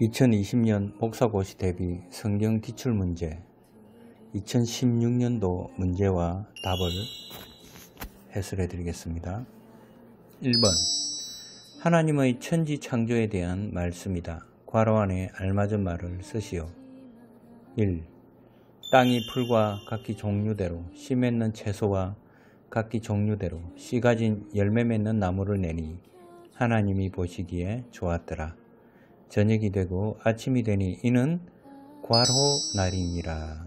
2020년 목사고시 대비 성경 기출 문제 2016년도 문제와 답을 해설해 드리겠습니다. 1번 하나님의 천지 창조에 대한 말씀이다. 괄호 안에 알맞은 말을 쓰시오. 1. 땅이 풀과 각기 종류대로 씨 맺는 채소와 각기 종류대로 씨 가진 열매 맺는 나무를 내니 하나님이 보시기에 좋았더라. 저녁이 되고 아침이 되니 이는 과로 날이니라.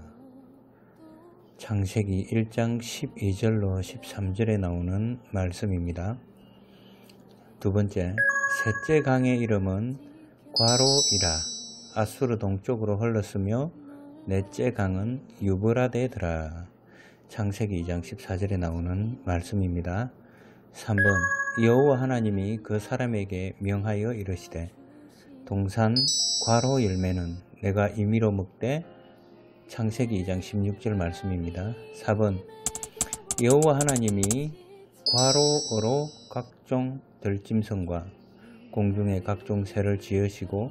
창세기 1장 12절로 13절에 나오는 말씀입니다. 두 번째, 셋째 강의 이름은 과로이라. 아수르 동쪽으로 흘렀으며 넷째 강은 유브라데더라. 창세기 2장 14절에 나오는 말씀입니다. 3번 여호와 하나님이 그 사람에게 명하여 이르시되 동산 과로 열매는 내가 임의로 먹되 창세기 2장 16절 말씀입니다. 4번 여호와 하나님이 과로로 각종 들짐승과 공중의 각종 새를 지으시고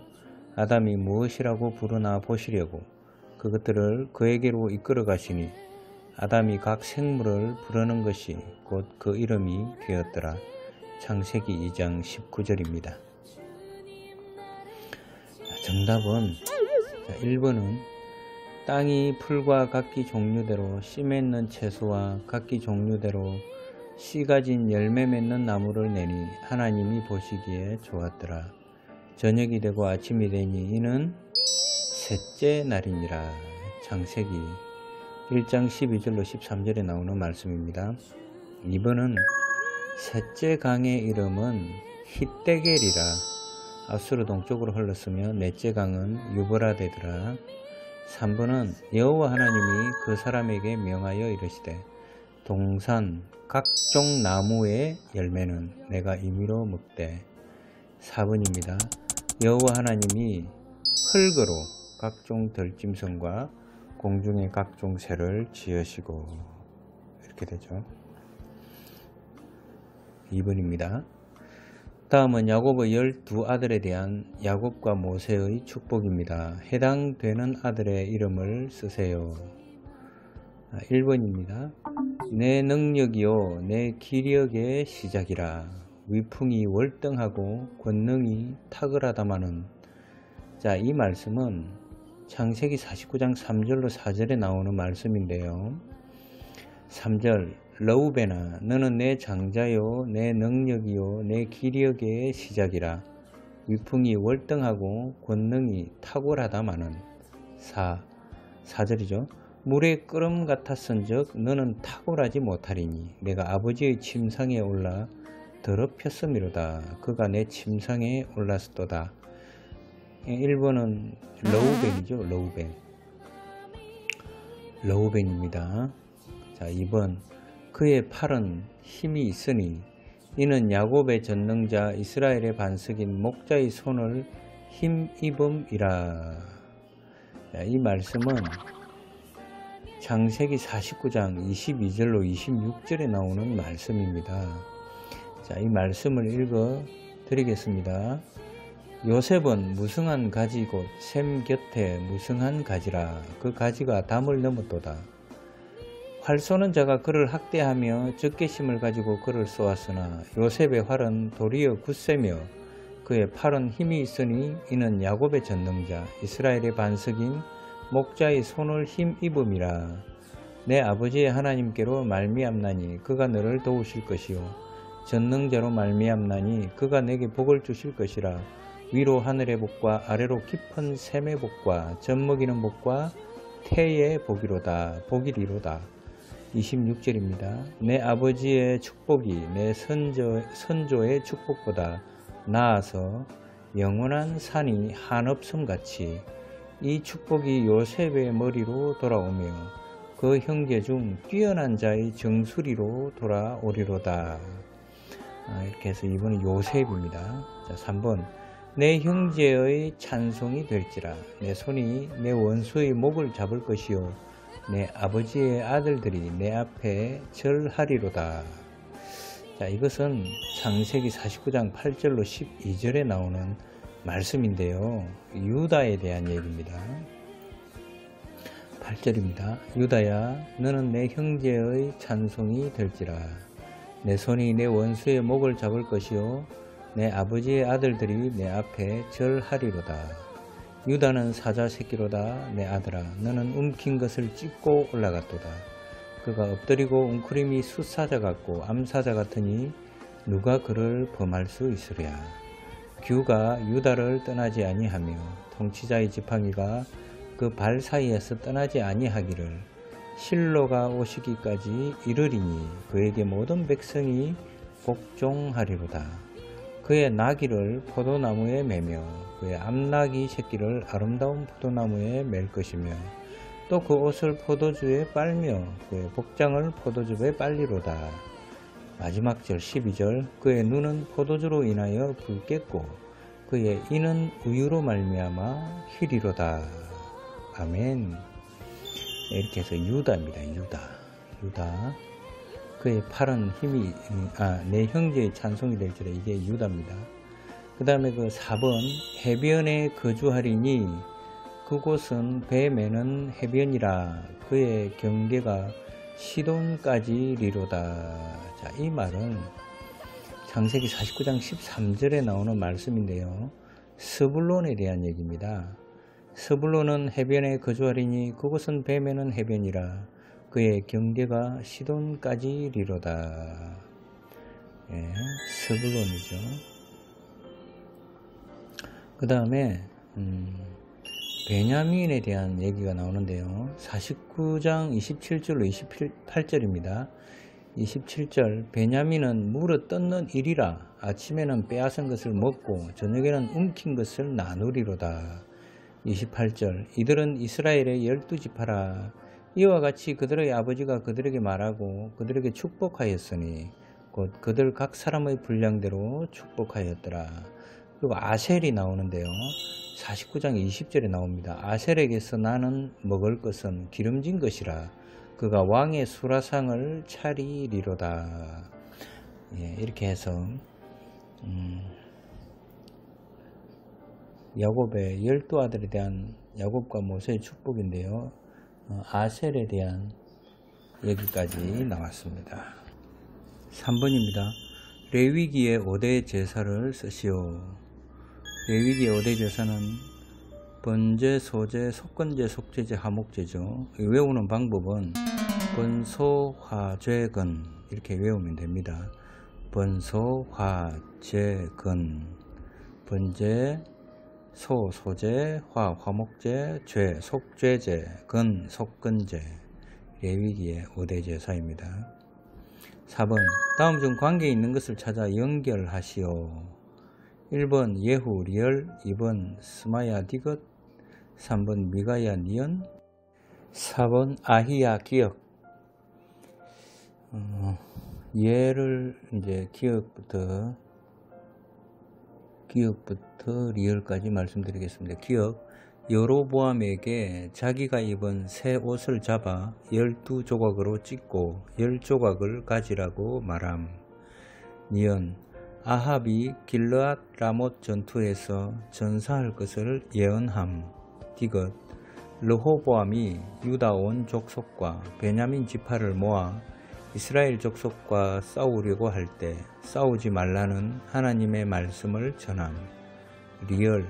아담이 무엇이라고 부르나 보시려고 그것들을 그에게로 이끌어 가시니 아담이 각 생물을 부르는 것이 곧 그 이름이 되었더라. 창세기 2장 19절입니다. 정답은 1번은 땅이 풀과 각기 종류대로 씨 맺는 채소와 각기 종류대로 씨 가진 열매 맺는 나무를 내니 하나님이 보시기에 좋았더라. 저녁이 되고 아침이 되니 이는 셋째 날이니라. 창세기 1장 12절로 13절에 나오는 말씀입니다. 2번은 셋째 강의 이름은 히떼겔이라. 아수르 동쪽으로 흘렀으며 넷째 강은 유브라데더라. 3번은 여호와 하나님이 그 사람에게 명하여 이르시되 동산 각종 나무의 열매는 내가 임의로 먹되 4번입니다. 여호와 하나님이 흙으로 각종 들짐승과 공중의 각종 새를 지으시고 이렇게 되죠. 2번입니다. 다음은 야곱의 열두 아들에 대한 야곱과 모세의 축복입니다. 해당되는 아들의 이름을 쓰세요. 1번입니다. 아, 내 능력이요 내 기력의 시작이라 위풍이 월등하고 권능이 탁월하다마는 자 이 말씀은 창세기 49장 3절로 4절에 나오는 말씀인데요. 3절 러우베나 너는 내 장자요 내 능력이요 내 기력의 시작이라 위풍이 월등하고 권능이 탁월하다마는 4. 4절이죠. 물의 끓음 같았은즉 너는 탁월하지 못하리니 내가 아버지의 침상에 올라 더럽혔음이로다. 그가 내 침상에 올랐도다. 1번은 러우벤이죠. 러우벤. 러우벤입니다. 자, 2번 그의 팔은 힘이 있으니 이는 야곱의 전능자 이스라엘의 반석인 목자의 손을 힘입음이라. 이 말씀은 장세기 49장 22절로 26절에 나오는 말씀입니다. 자, 이 말씀을 읽어 드리겠습니다. 요셉은 무성한 가지 곧 샘 곁에 무성한 가지라 그 가지가 담을 넘었도다. 활 쏘는 자가 그를 학대하며 적개심을 가지고 그를 쏘았으나 요셉의 활은 도리어 굳세며 그의 팔은 힘이 있으니 이는 야곱의 전능자 이스라엘의 반석인 목자의 손을 힘입음이라. 내 아버지의 하나님께로 말미암나니 그가 너를 도우실 것이요. 전능자로 말미암나니 그가 내게 복을 주실 것이라. 위로 하늘의 복과 아래로 깊은 샘의 복과 젖먹이는 복과 태의 복이로다 복이리로다 26절입니다. 내 아버지의 축복이 내 선조, 선조의 축복보다 나아서 영원한 산이 한없음 같이 이 축복이 요셉의 머리로 돌아오며 그 형제 중 뛰어난 자의 정수리로 돌아오리로다. 아, 이렇게 해서 이번은 요셉입니다. 자, 3번. 내 형제의 찬송이 될지라 내 손이 내 원수의 목을 잡을 것이요 내 아버지의 아들들이 내 앞에 절하리로다. 자, 이것은 창세기 49장 8절로 12절에 나오는 말씀인데요. 유다에 대한 얘기입니다. 8절입니다. 유다야 너는 내 형제의 찬송이 될지라 내 손이 내 원수의 목을 잡을 것이요 내 아버지의 아들들이 내 앞에 절하리로다. 유다는 사자 새끼로다 내 아들아 너는 움킨 것을 찢고 올라갔도다. 그가 엎드리고 웅크림이 숫사자 같고 암사자 같으니 누가 그를 범할 수 있으랴. 규가 유다를 떠나지 아니하며 통치자의 지팡이가 그 발 사이에서 떠나지 아니하기를 실로가 오시기까지 이르리니 그에게 모든 백성이 복종하리로다. 그의 나귀를 포도나무에 매며 그의 암나귀 새끼를 아름다운 포도나무에 맬 것이며 또 그 옷을 포도주에 빨며 그의 복장을 포도즙에 빨리로다. 마지막 절 12절 그의 눈은 포도주로 인하여 붉겠고 그의 이는 우유로 말미암아 희리로다. 아멘. 이렇게 해서 유다입니다. 유다. 유다. 그의 팔은 힘이 아, 내 형제의 찬송이 될지라 이게 유다입니다. 그 다음에 그 4번 해변에 거주하리니 그곳은 배 매는 해변이라 그의 경계가 시돈까지 리로다. 자, 이 말은 창세기 49장 13절에 나오는 말씀인데요. 스불론에 대한 얘기입니다. 스불론은 해변에 거주하리니 그곳은 뱀에는 해변이라 그의 경계가 시돈까지 리로다. 예, 스불론이죠. 그 다음에 음, 베냐민에 대한 얘기가 나오는데요. 49장 27절로 28절입니다. 27절 베냐민은 물어 뜯는 일이라 아침에는 빼앗은 것을 먹고 저녁에는 움킨 것을 나누리로다. 28절 이들은 이스라엘의 열두 지파라 이와 같이 그들의 아버지가 그들에게 말하고 그들에게 축복하였으니 곧 그들 각 사람의 분량대로 축복하였더라. 그리고 아셀이 나오는데요. 49장 20절에 나옵니다. 아셀에게서 나는 먹을 것은 기름진 것이라 그가 왕의 수라상을 차리리로다. 예, 이렇게 해서 음, 야곱의 열두 아들에 대한 야곱과 모세의 축복인데요. 어, 아셀에 대한 얘기까지 나왔습니다. 3번입니다. 레위기의 5대 제사를 쓰시오. 레위기의 5대 제사는 번제, 소제, 속건제, 속제제, 하목제죠. 외우는 방법은 번소 화제근 이렇게 외우면 됩니다. 번소 화제근 번제, 소, 소제, 화, 화목제, 죄, 속죄제, 근, 속근제, 레위기의 5대 제사입니다. 4번 다음 중 관계 있는 것을 찾아 연결하시오. 1번 예후 리을, 2번 스마야 디귿, 3번 미가야 니은, 4번 아히야 기역. 어, 예를 이제 기역부터 기역부터 리을까지 말씀드리겠습니다. 기역 여로보암에게 자기가 입은 새 옷을 잡아 열두 조각으로 찢고 열 조각을 가지라고 말함. 니언 아합이 길르앗 라못 전투에서 전사할 것을 예언함. 디귿 르호보암이 유다 온 족속과 베냐민 지파를 모아 이스라엘 족속과 싸우려고 할 때 싸우지 말라는 하나님의 말씀을 전함. 리을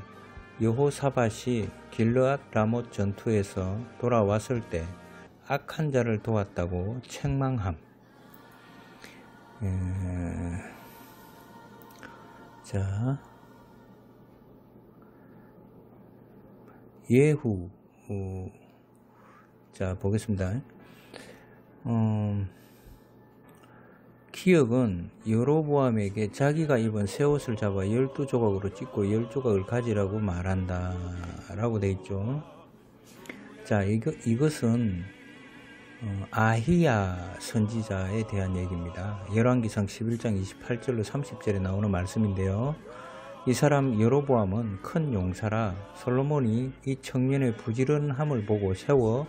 여호사밧이 길르앗 라못 전투에서 돌아왔을 때 악한 자를 도왔다고 책망함. 에... 자, 예후. 어... 자, 보겠습니다. 어... 기역은 여로보암에게 자기가 입은 새 옷을 잡아 열두 조각으로 찢고 열 조각을 가지라고 말한다 라고 되어 있죠. 자 이거, 이것은 어, 아히야 선지자에 대한 얘기입니다. 열왕기상 11장 28절로 30절에 나오는 말씀인데요. 이 사람 여로보암은 큰 용사라 솔로몬이 이 청년의 부지런함을 보고 세워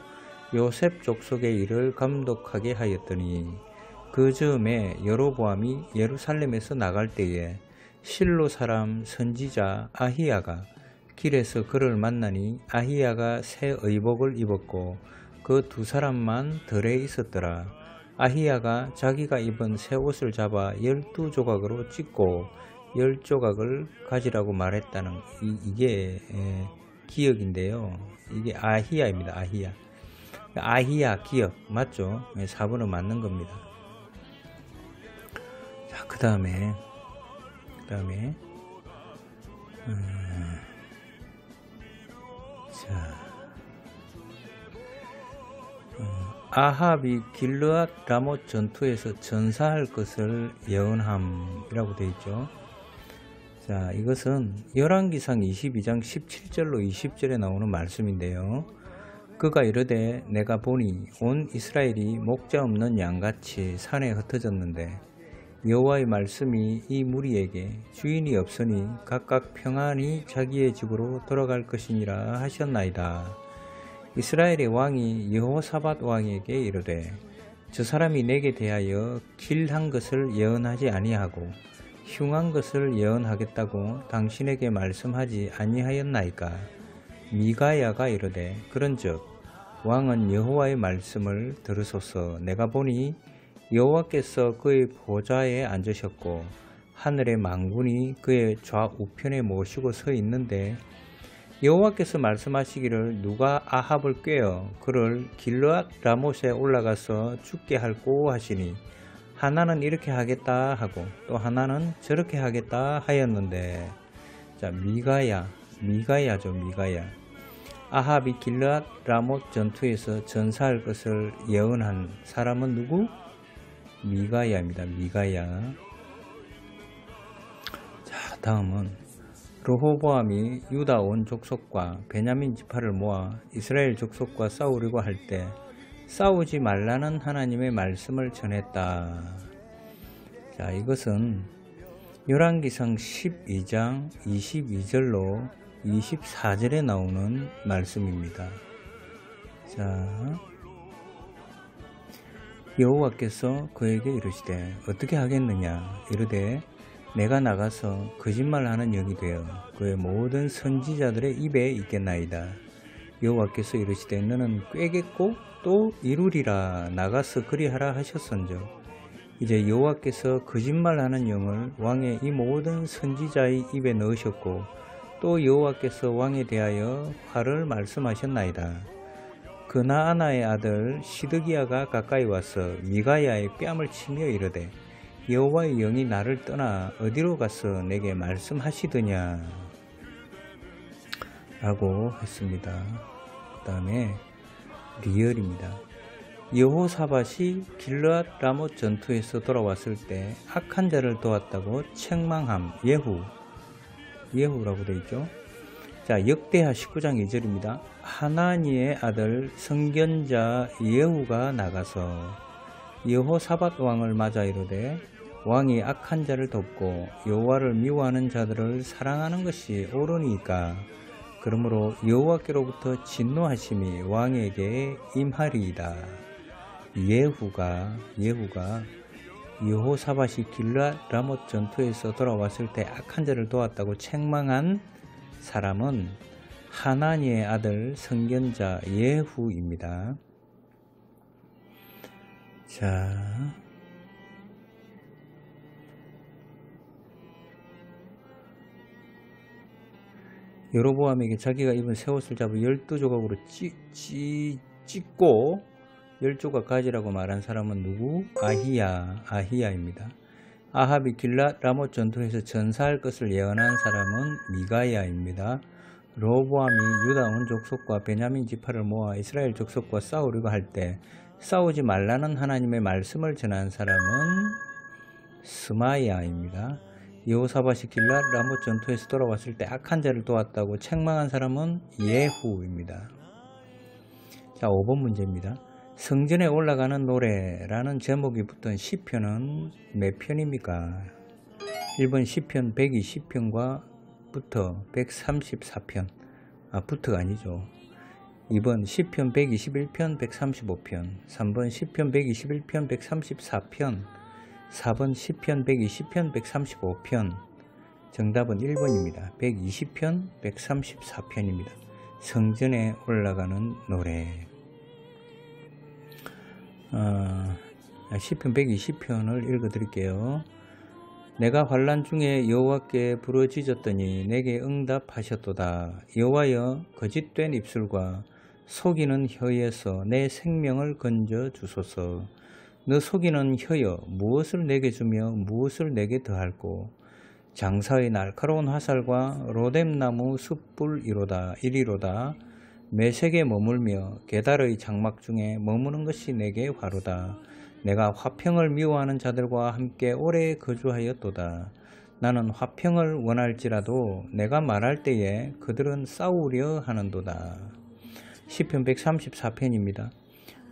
요셉 족속의 일을 감독하게 하였더니 그 즈음에 여로보암이 예루살렘에서 나갈 때에 실로 사람 선지자 아히야가 길에서 그를 만나니 아히야가 새 의복을 입었고 그 두 사람만 덜에 있었더라. 아히야가 자기가 입은 새 옷을 잡아 열두 조각으로 찢고 열 조각을 가지라고 말했다는 이, 게 기억인데요. 이게 아히야입니다. 아히야. 아히야 기억 맞죠? 4번은 맞는 겁니다. 자, 그 다음에 그 다음에 음, 자 음, 아합이 길르앗 라못 전투에서 전사할 것을 예언함이라고 되어 있죠. 자, 이것은 열왕기상 22장 17절로 20절에 나오는 말씀인데요. 그가 이르되 내가 보니 온 이스라엘이 목자 없는 양같이 산에 흩어졌는데 여호와의 말씀이 이 무리에게 주인이 없으니 각각 평안히 자기의 집으로 돌아갈 것이니라 하셨나이다. 이스라엘의 왕이 여호사밧 왕에게 이르되 저 사람이 내게 대하여 길한 것을 예언하지 아니하고 흉한 것을 예언하겠다고 당신에게 말씀하지 아니하였나이까 미가야가 이르되 그런즉 왕은 여호와의 말씀을 들으소서 내가 보니 여호와께서 그의 보좌에 앉으셨고 하늘의 망군이 그의 좌우편에 모시고 서 있는데 여호와께서 말씀하시기를 누가 아합을 꿰어 그를 길르앗 라못에 올라가서 죽게 할고 하시니 하나는 이렇게 하겠다 하고 또 하나는 저렇게 하겠다 하였는데 자 미가야 미가야죠 미가야 아합이 길르앗 라못 전투에서 전사할 것을 예언한 사람은 누구? 미가야입니다. 미가야. 자, 다음은 르호보암이 유다 온 족속과 베냐민 지파를 모아 이스라엘 족속과 싸우려고 할 때 싸우지 말라는 하나님의 말씀을 전했다. 자, 이것은 열왕기상 12장 22절로 24절에 나오는 말씀입니다. 자, 여호와께서 그에게 이르시되 어떻게 하겠느냐 이르되 내가 나가서 거짓말하는 영이 되어 그의 모든 선지자들의 입에 있겠나이다. 여호와께서 이르시되 너는 꿰겠고 또 이루리라 나가서 그리하라 하셨선즉 이제 여호와께서 거짓말하는 영을 왕의 이 모든 선지자의 입에 넣으셨고 또 여호와께서 왕에 대하여 화를 말씀하셨나이다. 그나아나의 아들 시드기야가 가까이 와서 미가야의 뺨을 치며 이르되 여호와의 영이 나를 떠나 어디로 가서 내게 말씀하시더냐 라고 했습니다. 그 다음에 리얼입니다. 여호사밭이 길르앗 라못 전투에서 돌아왔을 때 악한 자를 도왔다고 책망함 예후 예후라고 되어 있죠. 자, 역대하 19장 2절입니다. 하나니의 아들 성견자 예후가 나가서 여호사밧 왕을 맞아 이르되 왕이 악한 자를 돕고 여호와를 미워하는 자들을 사랑하는 것이 옳으니까 그러므로 여호와께로부터 진노하심이 왕에게 임하리이다. 예후가 예후가 여호사밧이 길라 라못 전투에서 돌아왔을 때 악한 자를 도왔다고 책망한 사람은 하나니의 아들 성견자 예후입니다. 자, 여로보암에게 자기가 입은 새 옷을 잡아 열두 조각으로 찌, 찌, 찢고 열 조각 가지라고 말한 사람은 누구? 아히야, 아히야입니다. 아합이 길라 라못 전투에서 전사할 것을 예언한 사람은 미가야입니다. 로보암이 유다 온 족속과 베냐민 지파를 모아 이스라엘 족속과 싸우려고 할 때 싸우지 말라는 하나님의 말씀을 전한 사람은 스마야입니다. 여호사바시 길라 라못 전투에서 돌아왔을 때 악한 자를 도왔다고 책망한 사람은 예후입니다. 자, 5번 문제입니다. 성전에 올라가는 노래라는 제목이 붙은 시편은 몇 편입니까? 1번 시편 120편과 부터 134편 아 부터가 아니죠 2번 시편 121편 135편 3번 시편 121편 134편 4번 시편 120편 135편 정답은 1번입니다. 120편, 134편입니다. 성전에 올라가는 노래. 어, 10편 120편을 읽어 드릴게요. 내가 환란 중에 여호와께 부르짖었더니 내게 응답하셨도다. 여호와여 거짓된 입술과 속이는 혀에서 내 생명을 건져 주소서. 너 속이는 혀여 무엇을 내게 주며 무엇을 내게 더할꼬. 장사의 날카로운 화살과 로뎀나무 숯불 이로다 이리로다. 매색에 머물며 계달의 장막 중에 머무는 것이 내게 화로다. 내가 화평을 미워하는 자들과 함께 오래 거주하였도다. 나는 화평을 원할지라도 내가 말할 때에 그들은 싸우려 하는도다. 시편 134편입니다.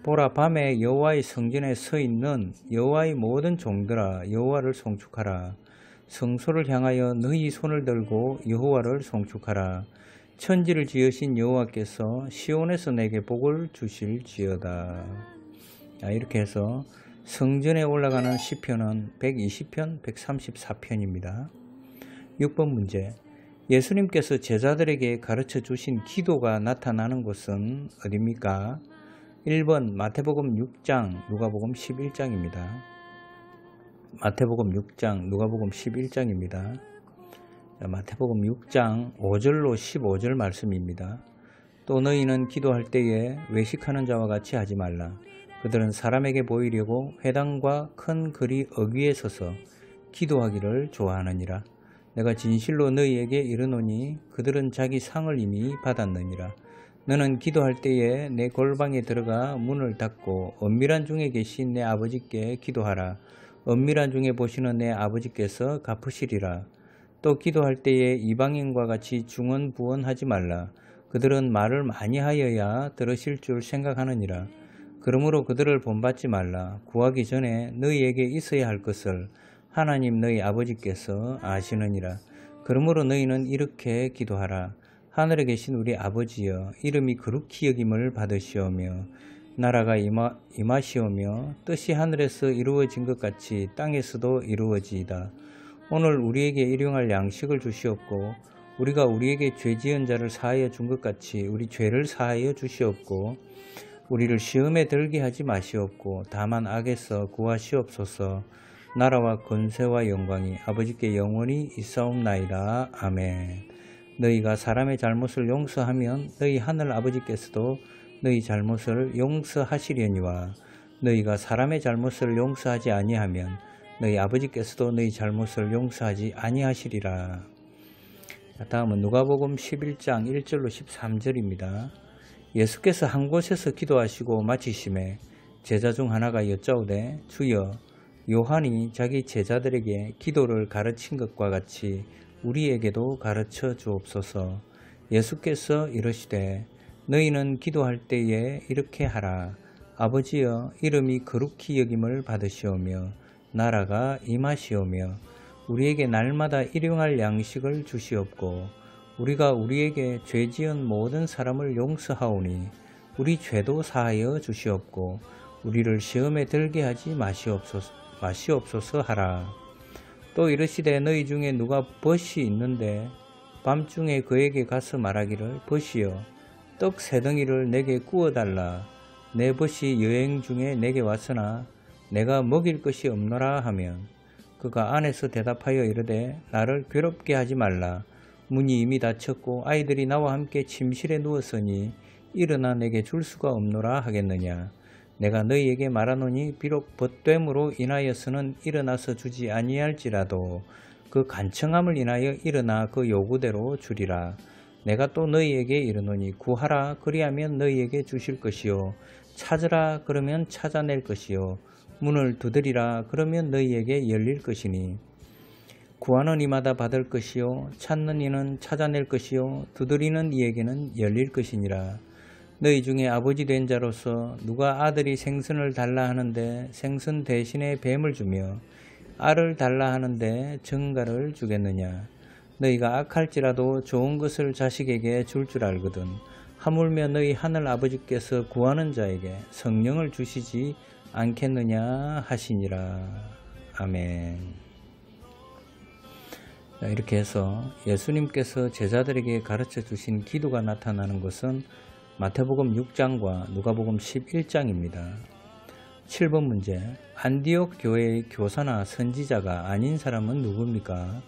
보라 밤에 여호와의 성전에 서 있는 여호와의 모든 종들아 여호와를 송축하라. 성소를 향하여 너희 손을 들고 여호와를 송축하라. 천지를 지으신 여호와께서 시온에서 내게 복을 주실지어다. 자, 이렇게 해서 성전에 올라가는 시편은 120편, 134편입니다. 6번 문제. 예수님께서 제자들에게 가르쳐 주신 기도가 나타나는 곳은 어디입니까? 1번 마태복음 6장, 누가복음 11장입니다. 마태복음 6장, 누가복음 11장입니다. 마태복음 6장 5절로 15절 말씀입니다. 또 너희는 기도할 때에 외식하는 자와 같이 하지 말라. 그들은 사람에게 보이려고 회당과 큰 거리 어귀에 서서 기도하기를 좋아하느니라. 내가 진실로 너희에게 이르노니 그들은 자기 상을 이미 받았느니라. 너는 기도할 때에 내 골방에 들어가 문을 닫고 엄밀한 중에 계신 내 아버지께 기도하라. 엄밀한 중에 보시는 내 아버지께서 갚으시리라. 또 기도할 때에 이방인과 같이 중언부언하지 말라. 그들은 말을 많이 하여야 들으실 줄 생각하느니라. 그러므로 그들을 본받지 말라. 구하기 전에 너희에게 있어야 할 것을 하나님 너희 아버지께서 아시느니라. 그러므로 너희는 이렇게 기도하라. 하늘에 계신 우리 아버지여 이름이 그룩히 여김을 받으시오며 나라가 임하, 임하시오며 뜻이 하늘에서 이루어진 것 같이 땅에서도 이루어지이다. 오늘 우리에게 일용할 양식을 주시옵고 우리가 우리에게 죄 지은 자를 사하여 준 것 같이 우리 죄를 사하여 주시옵고 우리를 시험에 들게 하지 마시옵고 다만 악에서 구하시옵소서 나라와 권세와 영광이 아버지께 영원히 있사옵나이다. 아멘 너희가 사람의 잘못을 용서하면 너희 하늘 아버지께서도 너희 잘못을 용서하시려니와 너희가 사람의 잘못을 용서하지 아니하면 너희 아버지께서도 너희 잘못을 용서하지 아니하시리라. 다음은 누가복음 11장 1절로 13절입니다. 예수께서 한 곳에서 기도하시고 마치심에 제자 중 하나가 여짜오되 주여 요한이 자기 제자들에게 기도를 가르친 것과 같이 우리에게도 가르쳐 주옵소서. 예수께서 이르시되 너희는 기도할 때에 이렇게 하라. 아버지여 이름이 거룩히 여김을 받으시오며 나라가 임하시오며 우리에게 날마다 일용할 양식을 주시옵고 우리가 우리에게 죄 지은 모든 사람을 용서하오니 우리 죄도 사하여 주시옵고 우리를 시험에 들게 하지 마시옵소서, 마시옵소서 하라. 또 이르시되 너희 중에 누가 벗이 있는데 밤중에 그에게 가서 말하기를 벗이여 떡 세 덩이를 내게 구워달라. 내 벗이 여행 중에 내게 왔으나 내가 먹일 것이 없노라 하면 그가 안에서 대답하여 이르되 나를 괴롭게 하지 말라. 문이 이미 닫혔고 아이들이 나와 함께 침실에 누웠으니 일어나 내게 줄 수가 없노라 하겠느냐. 내가 너희에게 말하노니 비록 벗됨으로 인하여서는 일어나서 주지 아니할지라도 그 간청함을 인하여 일어나 그 요구대로 주리라. 내가 또 너희에게 이르노니 구하라 그리하면 너희에게 주실 것이요 찾으라 그러면 찾아낼 것이요 문을 두드리라. 그러면 너희에게 열릴 것이니 구하는 이마다 받을 것이요 찾는 이는 찾아낼 것이요 두드리는 이에게는 열릴 것이니라. 너희 중에 아버지 된 자로서 누가 아들이 생선을 달라 하는데 생선 대신에 뱀을 주며 알을 달라 하는데 정가를 주겠느냐? 너희가 악할지라도 좋은 것을 자식에게 줄줄 알거든. 하물며 너희 하늘 아버지께서 구하는 자에게 성령을 주시지 않겠느냐 하시니라. 아멘. 자, 이렇게 해서 예수님께서 제자들에게 가르쳐 주신 기도가 나타나는 것은 마태복음 6장과 누가복음 11장입니다. 7번 문제 안디옥 교회의 교사나 선지자가 아닌 사람은 누굽니까?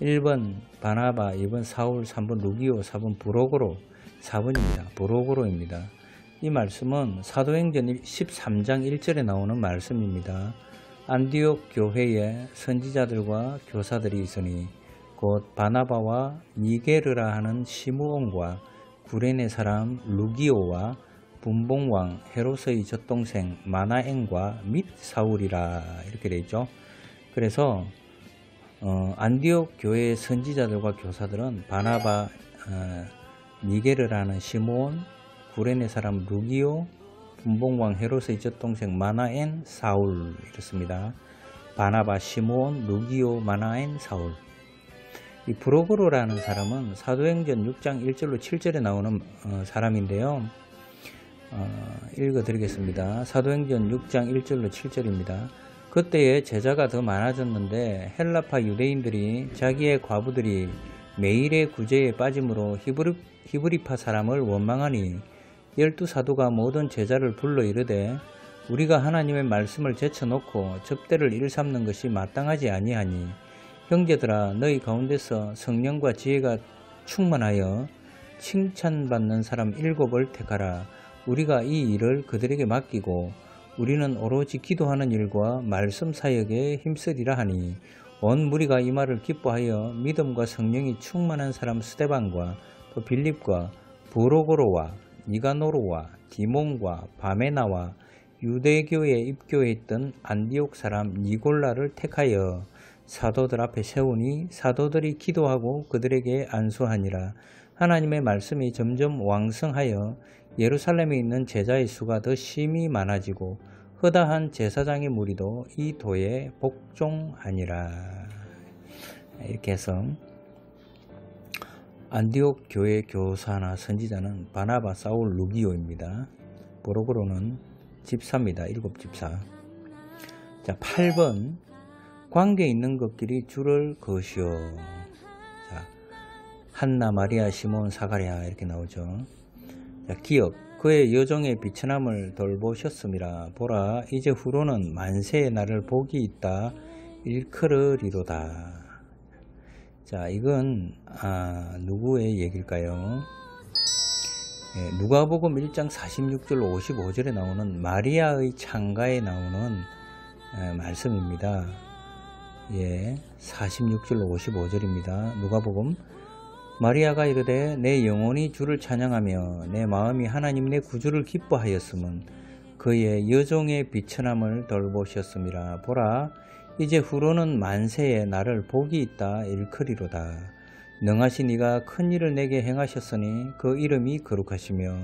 1번 바나바, 2번 사울, 3번 루기오, 4번 부로고로, 4번입니다. 부로고로입니다. 이 말씀은 사도행전 13장 1절에 나오는 말씀입니다. 안디옥 교회에 선지자들과 교사들이 있으니 곧 바나바와 니게르라 하는 시므온과 구레네 사람 루기오와 분봉왕 헤롯의 젖동생 마나엔과 및 사울이라 이렇게 되어 있죠. 그래서 어, 안디옥 교회의 선지자들과 교사들은 바나바 어, 니게르라는 시므온 구레네 사람 루기오 분봉왕 헤롯의 젖동생 마나엔 사울 이렇습니다. 바나바 시므온 루기오 마나엔 사울 이 브로고로라는 사람은 사도행전 6장 1절로 7절에 나오는 어, 사람인데요. 어, 읽어드리겠습니다. 사도행전 6장 1절로 7절입니다. 그때에 제자가 더 많아졌는데 헬라파 유대인들이 자기의 과부들이 매일의 구제에 빠짐으로 히브리, 히브리파 사람을 원망하니 열두 사도가 모든 제자를 불러 이르되 우리가 하나님의 말씀을 제쳐놓고 접대를 일삼는 것이 마땅하지 아니하니 형제들아 너희 가운데서 성령과 지혜가 충만하여 칭찬받는 사람 일곱을 택하라. 우리가 이 일을 그들에게 맡기고 우리는 오로지 기도하는 일과 말씀 사역에 힘쓰리라 하니 온 무리가 이 말을 기뻐하여 믿음과 성령이 충만한 사람 스테반과 또 빌립과 부로고로와 니가노로와 디몬과 바메나와 유대교에 입교했던 안디옥 사람 니골라를 택하여 사도들 앞에 세우니 사도들이 기도하고 그들에게 안수하니라 하나님의 말씀이 점점 왕성하여 예루살렘에 있는 제자의 수가 더 심히 많아지고 허다한 제사장의 무리도 이 도에 복종하니라. 이렇게 해서 안디옥 교회 교사나 선지자는 바나바 사울 루기오입니다. 보로그로는 집사입니다. 일곱 집사. 자, 8번 관계 있는 것끼리 줄을 거시오. 자, 한나, 마리아, 시몬, 사가랴 이렇게 나오죠. 자, 기억 그의 여종의 비천함을 돌보셨음이라 보라 이제 후로는 만세의 날을 복이 있다 일컬으리로다 자 이건 아, 누구의 얘기일까요? 예, 누가복음 1장 46절 55절에 나오는 마리아의 창가에 나오는 예, 말씀입니다. 예, 46절 55절입니다. 누가복음. 마리아가 이르되 내 영혼이 주를 찬양하며 내 마음이 하나님 내 구주를 기뻐하였음은 그의 여종의 비천함을 돌보셨음이라 보라 이제 후로는 만세에 나를 복이 있다 일컬이로다 능하신 이가 큰 일을 내게 행하셨으니 그 이름이 거룩하시며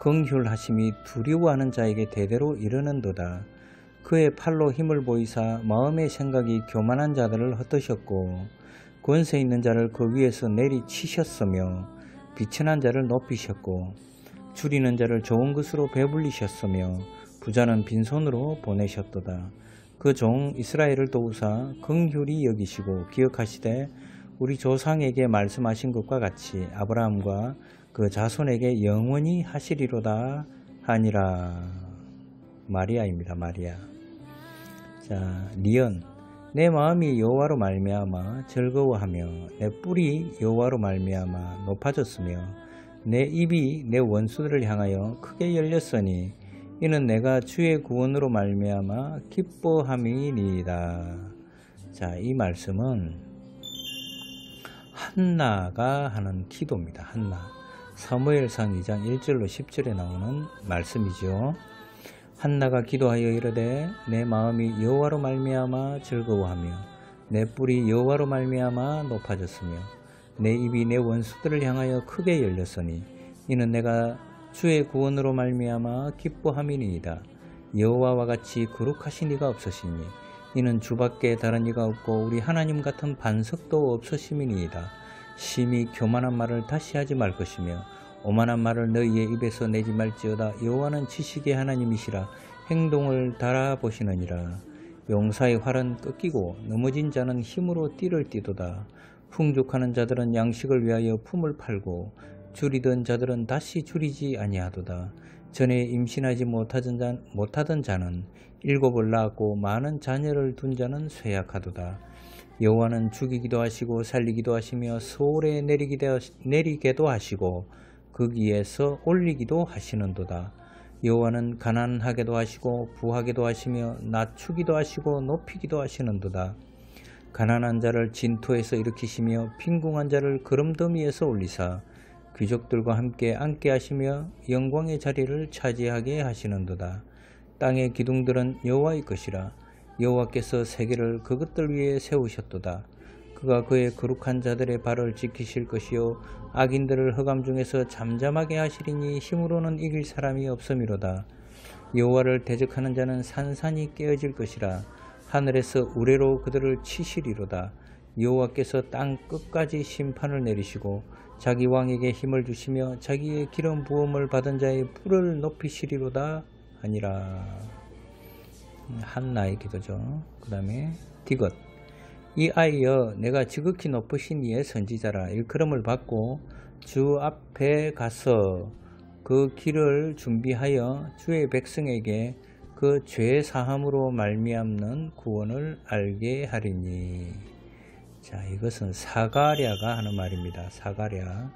긍휼하심이 두려워하는 자에게 대대로 이르는도다 그의 팔로 힘을 보이사 마음의 생각이 교만한 자들을 헛드셨고 권세 있는 자를 그 위에서 내리치셨으며 비천한 자를 높이셨고 줄이는 자를 좋은 것으로 배불리셨으며 부자는 빈손으로 보내셨도다. 그 종 이스라엘을 도우사 긍휼히 여기시고 기억하시되 우리 조상에게 말씀하신 것과 같이 아브라함과 그 자손에게 영원히 하시리로다 하니라. 마리아입니다. 마리아. 자, 리언 내 마음이 여호와로 말미암아 즐거워하며 내 뿔이 여호와로 말미암아 높아졌으며 내 입이 내 원수들을 향하여 크게 열렸으니 이는 내가 주의 구원으로 말미암아 기뻐함이니이다. 자, 이 말씀은 한나가 하는 기도입니다. 한나. 사무엘상 2장 1절로 10절에 나오는 말씀이죠. 한나가 기도하여 이르되 내 마음이 여호와로 말미암아 즐거워하며 내 뿔이 여호와로 말미암아 높아졌으며 내 입이 내 원수들을 향하여 크게 열렸으니 이는 내가 주의 구원으로 말미암아 기뻐함이니이다. 여호와와 같이 거룩하신 이가 없으시니 이는 주밖에 다른 이가 없고 우리 하나님 같은 반석도 없으심이니이다. 심히 교만한 말을 다시 하지 말 것이며 오만한 말을 너희의 입에서 내지 말지어다 여호와는 지식의 하나님이시라 행동을 달아보시느니라 용사의 활은 꺾이고 넘어진 자는 힘으로 띠를 띠도다. 풍족하는 자들은 양식을 위하여 품을 팔고 줄이던 자들은 다시 줄이지 아니하도다. 전에 임신하지 못하던, 자, 못하던 자는 일곱을 낳았고 많은 자녀를 둔 자는 쇠약하도다. 여호와는 죽이기도 하시고 살리기도 하시며 소홀에 내리기도 하시고 거기에서 올리기도 하시는도다. 여호와는 가난하게도 하시고 부하게도 하시며 낮추기도 하시고 높이기도 하시는도다. 가난한 자를 진토에서 일으키시며 빈궁한 자를 그름더미에서 올리사 귀족들과 함께 앉게 하시며 영광의 자리를 차지하게 하시는도다. 땅의 기둥들은 여호와의 것이라 여호와께서 세계를 그것들 위에 세우셨도다. 그가 그의 거룩한 자들의 발을 지키실 것이요 악인들을 흑암 중에서 잠잠하게 하시리니 힘으로는 이길 사람이 없음이로다. 여호와를 대적하는 자는 산산이 깨어질 것이라 하늘에서 우레로 그들을 치시리로다. 여호와께서 땅 끝까지 심판을 내리시고 자기 왕에게 힘을 주시며 자기의 기름 부음을 받은 자의 뿔을 높이시리로다 하니라. 한나의 기도죠. 그 다음에 디귿 이 아이여 내가 지극히 높으신 이의 선지자라 일컬음을 받고 주 앞에 가서 그 길을 준비하여 주의 백성에게 그 죄 사함으로 말미암는 구원을 알게 하리니 자 이것은 사가랴가 하는 말입니다. 사가랴.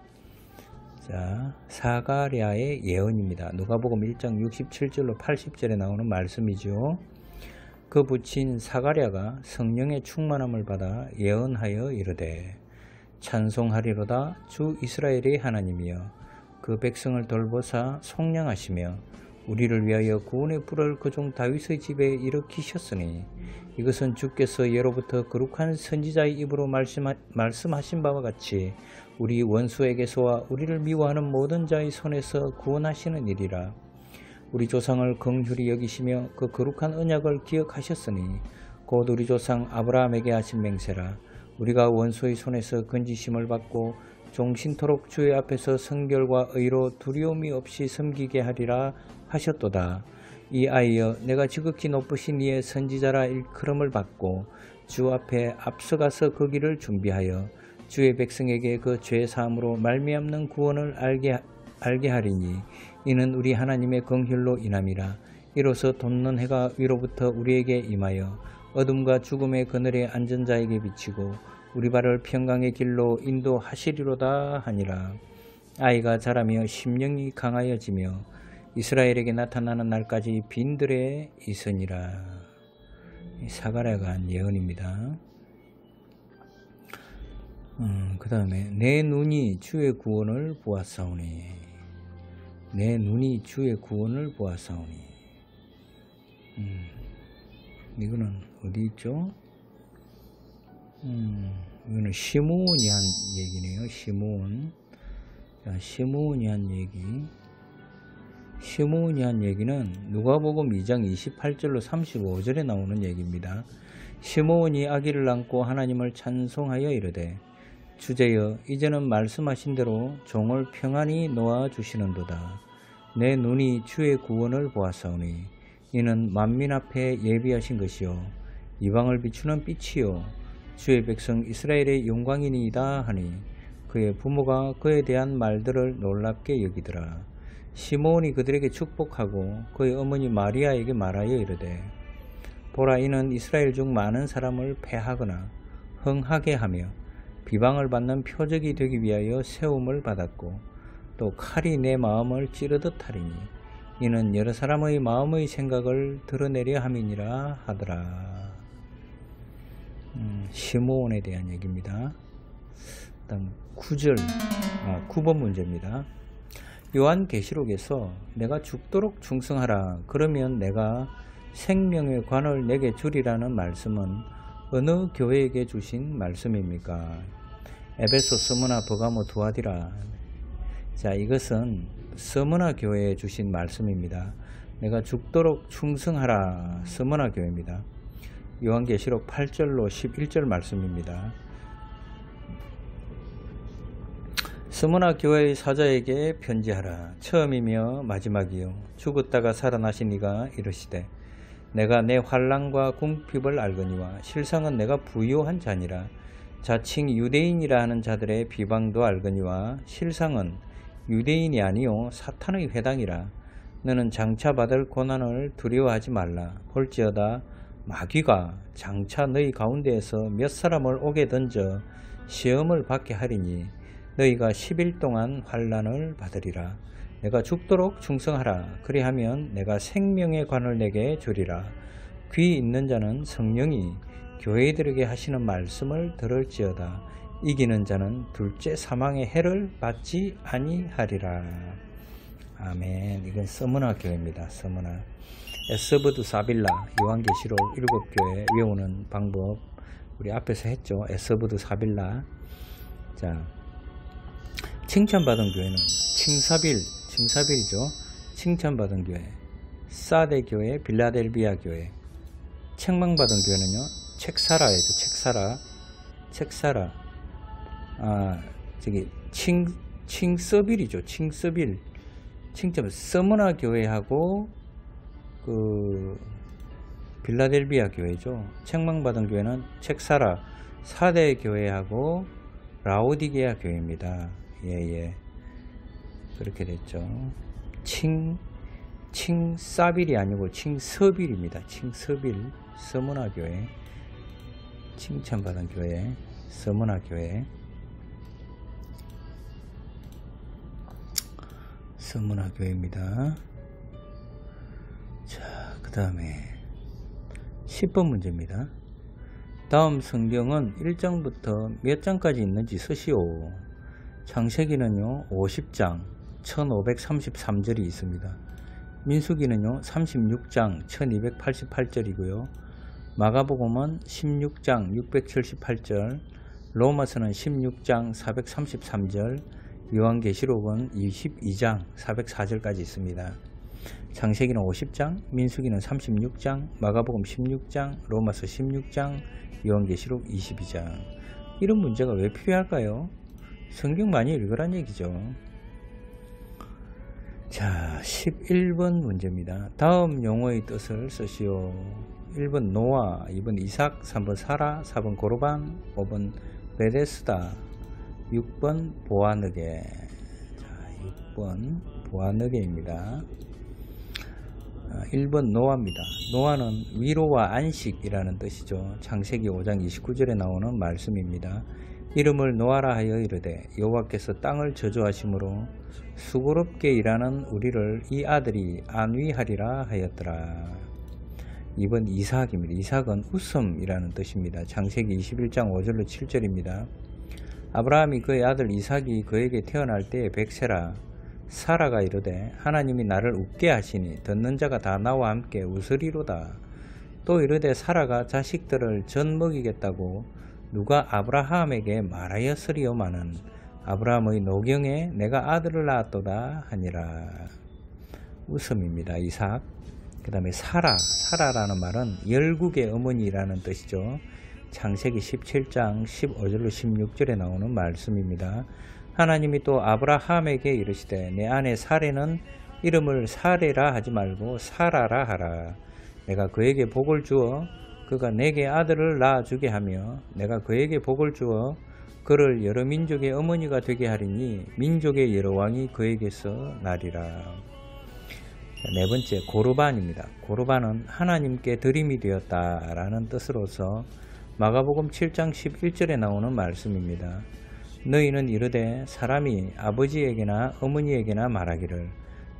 자 사가랴의 예언입니다. 누가복음 1장 67절로 80절에 나오는 말씀이죠 그 부친 사가랴가 성령의 충만함을 받아 예언하여 이르되 찬송하리로다 주 이스라엘의 하나님이여. 그 백성을 돌보사 속량하시며 우리를 위하여 구원의 불을 그종 다윗의 집에 일으키셨으니 이것은 주께서 예로부터 거룩한 선지자의 입으로 말씀하, 말씀하신 바와 같이 우리 원수에게서와 우리를 미워하는 모든 자의 손에서 구원하시는 일이라. 우리 조상을 긍휼히 여기시며 그 거룩한 언약을 기억하셨으니 곧 우리 조상 아브라함에게 하신 맹세라. 우리가 원수의 손에서 건지심을 받고 종신토록 주의 앞에서 성결과 의로 두려움이 없이 섬기게 하리라 하셨도다. 이 아이여 내가 지극히 높으신 이의 선지자라 일컬음을 받고 주 앞에 앞서가서 그 길을 준비하여 주의 백성에게 그 죄 사함으로 말미암는 구원을 알게 알게 하리니 이는 우리 하나님의 긍휼로 인함이라 이로써 돋는 해가 위로부터 우리에게 임하여 어둠과 죽음의 그늘에 앉은 자에게 비치고 우리 발을 평강의 길로 인도하시리로다 하니라 아이가 자라며 심령이 강하여지며 이스라엘에게 나타나는 날까지 빈들에 있으니라 사가랴가 한 예언입니다. 음, 그 다음에 내 눈이 주의 구원을 보았사오니 내 눈이 주의 구원을 보았사오니 음, 이거는 어디 있죠? 음, 이거는 시므온이 한 얘기네요. 시므온. 자, 시므온이 한 얘기. 시므온이 한 얘기는 누가복음 2장 28절로 35절에 나오는 얘기입니다. 시므온이 아기를 안고 하나님을 찬송하여 이르되 주제여 이제는 말씀하신 대로 종을 평안히 놓아 주시는도다. 내 눈이 주의 구원을 보았사오니 이는 만민 앞에 예비하신 것이요 이방을 비추는 빛이요 주의 백성 이스라엘의 영광이니이다 하니 그의 부모가 그에 대한 말들을 놀랍게 여기더라. 시몬이 그들에게 축복하고 그의 어머니 마리아에게 말하여 이르되 보라 이는 이스라엘 중 많은 사람을 패하거나 흥하게 하며 비방을 받는 표적이 되기 위하여 세움을 받았고 또 칼이 내 마음을 찌르듯 하리니 이는 여러 사람의 마음의 생각을 드러내려 함이니라 하더라. 음, 시므온에 대한 얘기입니다. 다음 9절, 아, 9번 문제입니다. 요한계시록에서 내가 죽도록 충성하라 그러면 내가 생명의 관을 내게 주리라는 말씀은 어느 교회에게 주신 말씀입니까? 에베소, 스무나, 버가모, 두아디라. 자, 이것은 스무나 교회에 주신 말씀입니다. 내가 죽도록 충성하라. 스무나 교회입니다. 요한계시록 8절로 11절 말씀입니다. 스무나 교회의 사자에게 편지하라. 처음이며 마지막이요. 죽었다가 살아나신 이가 이르시되 내가 내 환란과 궁핍을 알거니와 실상은 내가 부유한 자니라 자칭 유대인이라 하는 자들의 비방도 알거니와 실상은 유대인이 아니요 사탄의 회당이라 너는 장차 받을 고난을 두려워하지 말라 볼지어다 마귀가 장차 너희 가운데에서 몇 사람을 오게 던져 시험을 받게 하리니 너희가 10일 동안 환란을 받으리라. 내가 죽도록 충성하라. 그리하면 내가 생명의 관을 내게 주리라. 귀 있는 자는 성령이 교회들에게 하시는 말씀을 들을지어다. 이기는 자는 둘째 사망의 해를 받지 아니하리라. 아멘. 이건 서문화 교회입니다. 서문화. 에스버드 사빌라 요한계시록 일곱 교회 외우는 방법 우리 앞에서 했죠. 에스버드 사빌라. 자 칭찬받은 교회는 칭사빌 칭사빌이죠. 칭찬받은 교회. 사대 교회 빌라델비아 교회. 책망받은 교회는요 책사라예죠 책사라. 책사라. 아 저기 칭 칭서빌이죠 칭서빌. 칭점 서머나 교회하고 그 빌라델비아 교회죠. 책망받은 교회는 책사라. 사대 교회하고 라오디게아 교회입니다 예예. 예. 그렇게 됐죠. 칭 칭사빌이 아니고 칭서빌입니다. 칭서빌 서문화 교회. 칭찬받은 교회 서문화 교회. 서문화 교회입니다. 자 그 다음에 10번 문제입니다. 다음 성경은 1장부터 몇 장까지 있는지 쓰시오 창세기는요 50장 1533절이 있습니다. 민수기는요 36장 1288절이고요. 마가복음은 16장 678절 로마서는 16장 433절 요한계시록은 22장 404절까지 있습니다. 창세기는 50장 민수기는 36장 마가복음 16장 로마서 16장 요한계시록 22장. 이런 문제가 왜 필요할까요? 성경 많이 읽으란 얘기죠. 자 11번 문제입니다. 다음 용어의 뜻을 쓰시오. 1번 노아 2번 이삭 3번 사라 4번 고르반 5번 베데스다 6번 보아느게. 자 6번 보아느게입니다. 1번 아, 노아입니다. 노아는 위로와 안식이라는 뜻이죠. 창세기 5장 29절에 나오는 말씀입니다 이름을 노아라 하여 이르되 여호와께서 땅을 저주하심으로 수고롭게 일하는 우리를 이 아들이 안위하리라 하였더라. 이번 이삭입니다. 이삭은 웃음이라는 뜻입니다. 장세기 21장 5절로 7절입니다. 아브라함이 그의 아들 이삭이 그에게 태어날 때에 백세라 사라가 이르되 하나님이 나를 웃게 하시니 듣는 자가 다 나와 함께 웃으리로다. 또 이르되 사라가 자식들을 전 먹이겠다고 누가 아브라함에게 말하였으리오마는 아브라함의 노경에 내가 아들을 낳았도다 하니라. 웃음입니다. 이삭. 그 다음에 사라. 사라라는 말은 열국의 어머니라는 뜻이죠. 창세기 17장 15절로 16절에 나오는 말씀입니다. 하나님이 또 아브라함에게 이르시되 내 아내 사레는 이름을 사레라 하지 말고 사라라 하라. 내가 그에게 복을 주어 그가 내게 아들을 낳아주게 하며 내가 그에게 복을 주어 그를 여러 민족의 어머니가 되게 하리니 민족의 여러 왕이 그에게서 나리라. 네 번째 고르반입니다. 고르반은 하나님께 드림이 되었다라는 뜻으로서 마가복음 7장 11절에 나오는 말씀입니다. 너희는 이르되 사람이 아버지에게나 어머니에게나 말하기를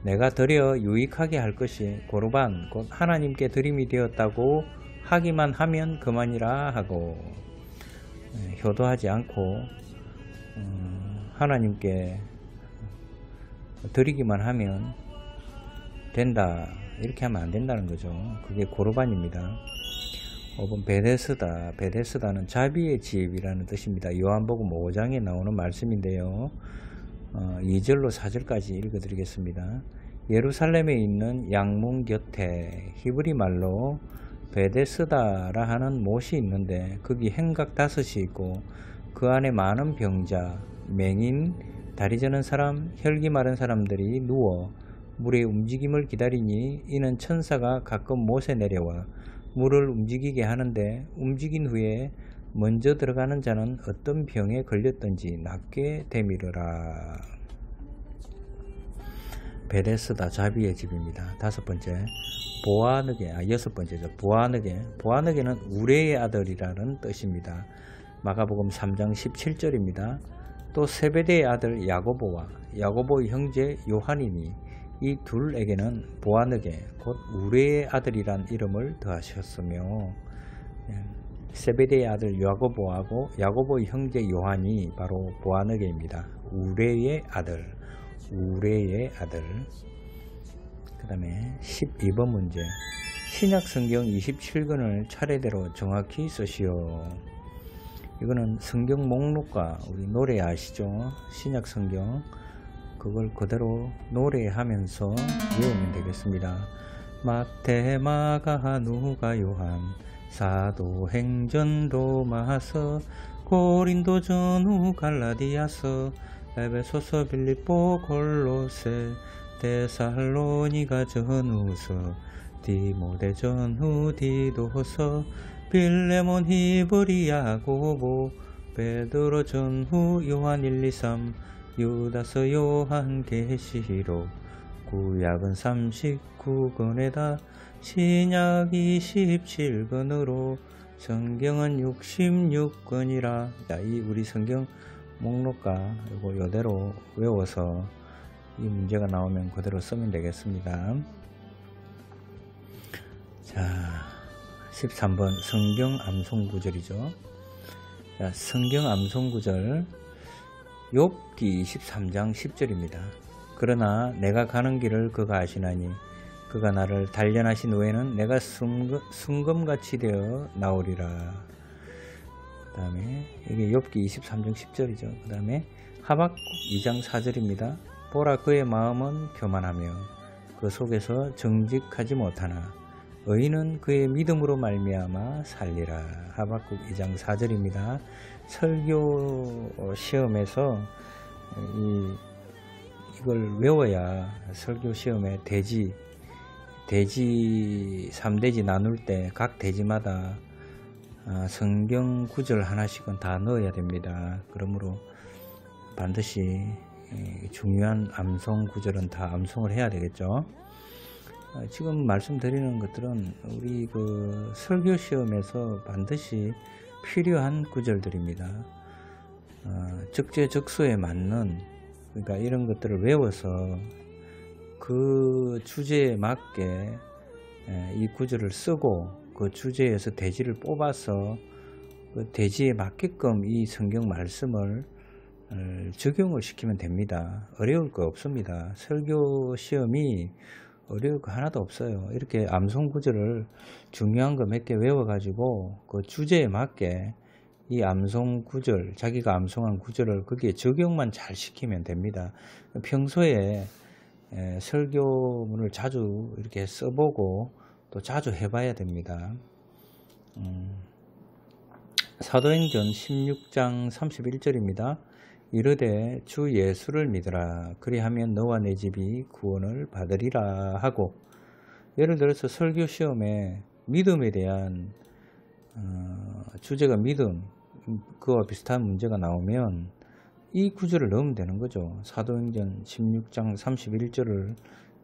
내가 드려 유익하게 할 것이 고르반 곧 하나님께 드림이 되었다고 하기만 하면 그만이라 하고 예, 효도하지 않고 음, 하나님께 드리기만 하면 된다. 이렇게 하면 안 된다는 거죠. 그게 고르반입니다. 5번 베데스다. 베데스다는 자비의 집이라는 뜻입니다. 요한복음 5장에 나오는 말씀인데요. 어, 2절로 4절까지 읽어드리겠습니다. 예루살렘에 있는 양문 곁에 히브리 말로 베데스다라 하는 못이 있는데 거기 행각 다섯이 있고 그 안에 많은 병자, 맹인, 다리 저는 사람, 혈기 마른 사람들이 누워 물의 움직임을 기다리니 이는 천사가 가끔 못에 내려와 물을 움직이게 하는데 움직인 후에 먼저 들어가는 자는 어떤 병에 걸렸든지 낫게 되미르라. 베레스다 자비의 집입니다. 다섯 번째 보아느게 아 여섯 번째죠. 보아느게 보아느게는 우레의 아들이라는 뜻입니다. 마가복음 3장 17절입니다. 또 세베대의 아들 야고보와 야고보의 형제 요한이니 이 둘에게는 보아느게 곧 우레의 아들이란 이름을 더하셨으며 예, 세베대의 아들 야고보하고 야고보의 형제 요한이 바로 보아느게입니다. 우레의 아들 우레의 아들 그 다음에 12번 문제 신약 성경 27권을 차례대로 정확히 쓰시오 이거는 성경 목록과 우리 노래 아시죠? 신약 성경 그걸 그대로 노래하면서 외우면 되겠습니다. 마태, 마가, 누가, 요한, 사도 행전, 로마서, 고린도, 전후, 갈라디아서, 에베소서, 빌립보, 골로새, 데살로니가, 전후서, 디모데, 전후, 디도서, 빌레몬, 히브리, 야 고보, 베드로, 전후, 요한 1, 2, 3, 유다서 요한 계시록 구약은 39권에다 신약 27권으로 성경은 66권이라. 자, 이 우리 성경 목록과 이거 이대로 외워서 이 문제가 나오면 그대로 쓰면 되겠습니다. 자, 13번 성경 암송 구절이죠. 자, 성경 암송 구절 욥기 23장 10절입니다. 그러나 내가 가는 길을 그가 아시나니 그가 나를 단련하신 후에는 내가 순금, 같이 되어 나오리라. 그 다음에 이게 욥기 23장 10절이죠. 그 다음에 하박국 2장 4절입니다. 보라 그의 마음은 교만하며 그 속에서 정직하지 못하나 의인은 그의 믿음으로 말미암아 살리라. 하박국 2장 4절입니다. 설교 시험에서 이 이걸 외워야 설교 시험에 대지 대지 3대지 나눌 때 각 대지마다 아, 성경 구절 하나씩은 다 넣어야 됩니다. 그러므로 반드시 중요한 암송 구절은 다 암송을 해야 되겠죠. 아, 지금 말씀드리는 것들은 우리 그 설교 시험에서 반드시 필요한 구절들입니다. 어, 적재적소에 맞는 그러니까 이런 것들을 외워서 그 주제에 맞게 이 구절을 쓰고 그 주제에서 대지를 뽑아서 그 대지에 맞게끔 이 성경 말씀을 어, 적용을 시키면 됩니다. 어려울 거 없습니다. 설교 시험이 어려울 거 하나도 없어요. 이렇게 암송 구절을 중요한 거 몇 개 외워가지고 그 주제에 맞게 이 암송 구절, 자기가 암송한 구절을 거기에 적용만 잘 시키면 됩니다. 평소에 설교문을 자주 이렇게 써보고 또 자주 해봐야 됩니다. 음, 사도행전 16장 31절입니다. 이르되 주 예수를 믿으라 그리하면 너와 내 집이 구원을 받으리라 하고 예를 들어서 설교 시험에 믿음에 대한 어, 주제가 믿음 그와 비슷한 문제가 나오면 이 구절을 넣으면 되는 거죠. 사도행전 16장 31절을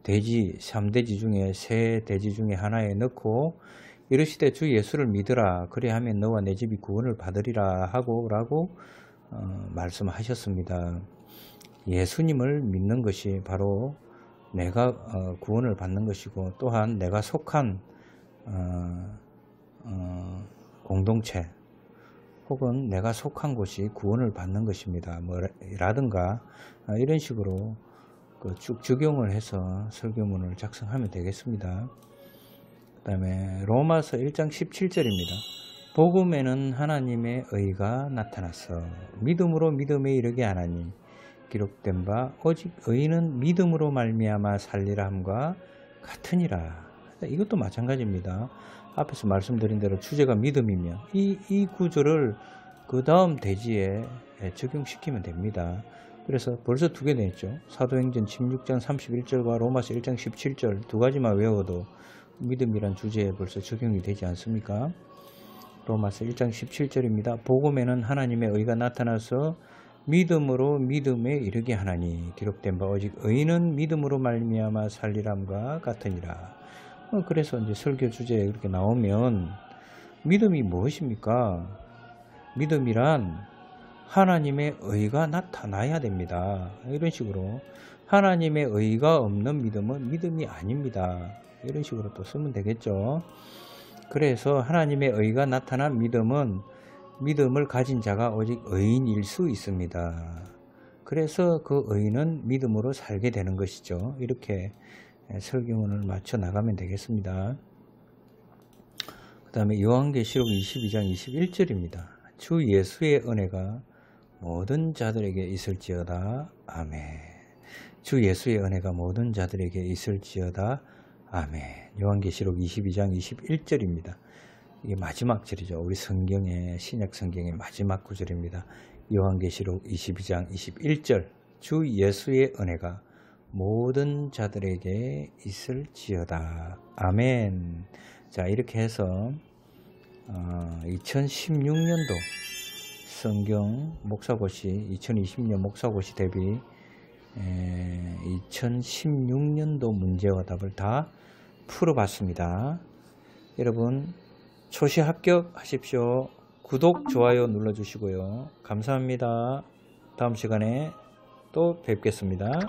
대지 3대지 중에 세 대지 중에 하나에 넣고 이르시되 주 예수를 믿으라 그리하면 너와 내 집이 구원을 받으리라 하고 라고 어, 말씀하셨습니다. 예수님을 믿는 것이 바로 내가 어, 구원을 받는 것이고 또한 내가 속한 어, 어 공동체 혹은 내가 속한 곳이 구원을 받는 것입니다. 뭐 라든가 어, 이런 식으로 그 쭉 적용을 해서 설교문을 작성하면 되겠습니다. 그 다음에 로마서 1장 17절입니다. 복음에는 하나님의 의가 나타났어. 믿음으로 믿음에 이르게 하나니 기록된 바 오직 의는 믿음으로 말미암아 살리라 함과 같으니라. 이것도 마찬가지입니다. 앞에서 말씀드린 대로 주제가 믿음이면 이, 이 구조를 그 다음 대지에 적용시키면 됩니다 그래서 벌써 두 개 냈죠. 사도행전 16장 31절과 로마서 1장 17절 두 가지만 외워도 믿음이란 주제에 벌써 적용이 되지 않습니까? 로마서 1장 17절입니다. 복음에는 하나님의 의가 나타나서 믿음으로 믿음에 이르게 하나니 기록된 바 오직 의는 믿음으로 말미암아 살리람과 같으니라. 어, 그래서 이제 설교 주제에 이렇게 나오면 믿음이 무엇입니까? 믿음이란 하나님의 의가 나타나야 됩니다. 이런 식으로 하나님의 의가 없는 믿음은 믿음이 아닙니다. 이런 식으로 또 쓰면 되겠죠. 그래서 하나님의 의가 나타난 믿음은 믿음을 가진 자가 오직 의인일 수 있습니다. 그래서 그 의인은 믿음으로 살게 되는 것이죠. 이렇게 설교문을 맞춰 나가면 되겠습니다. 그 다음에 요한계시록 22장 21절입니다. 주 예수의 은혜가 모든 자들에게 있을지어다. 아멘. 주 예수의 은혜가 모든 자들에게 있을지어다. 아멘. 요한계시록 22장 21절입니다. 이게 마지막 절이죠. 우리 성경의 신약 성경의 마지막 구절입니다. 요한계시록 22장 21절. 주 예수의 은혜가 모든 자들에게 있을지어다. 아멘. 자, 이렇게 해서 어, 2016년도 성경 목사고시 2020년 목사고시 대비 에, 2016년도 문제와 답을 다 풀어봤습니다. 여러분 초시 합격하십시오. 구독, 좋아요 눌러주시고요. 감사합니다. 다음 시간에 또 뵙겠습니다.